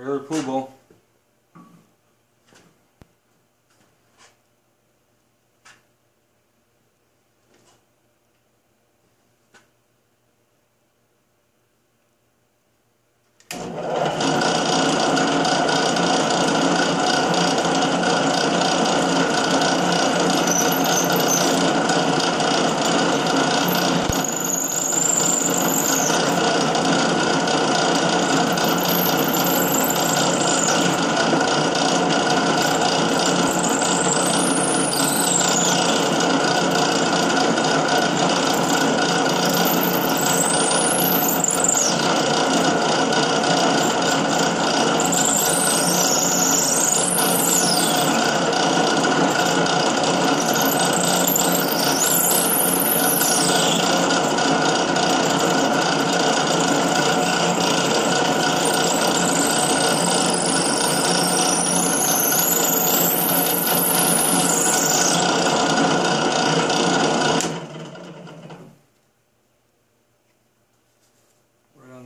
regular pool.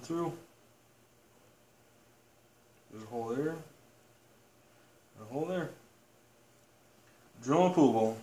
Through. There's a hole there. A hole there. Drill a pool ball.